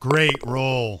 Great roll.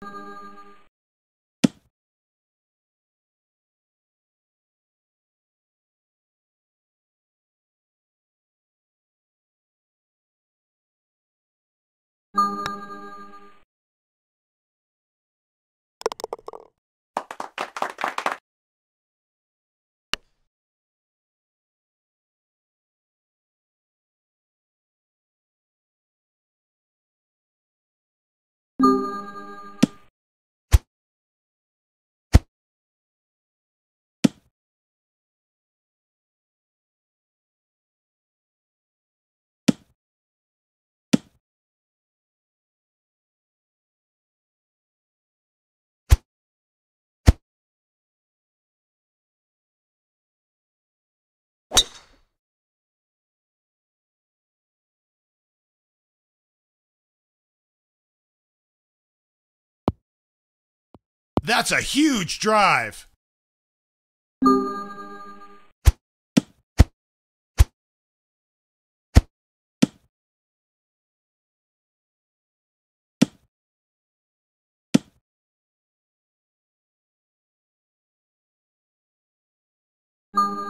Música That's a huge drive. you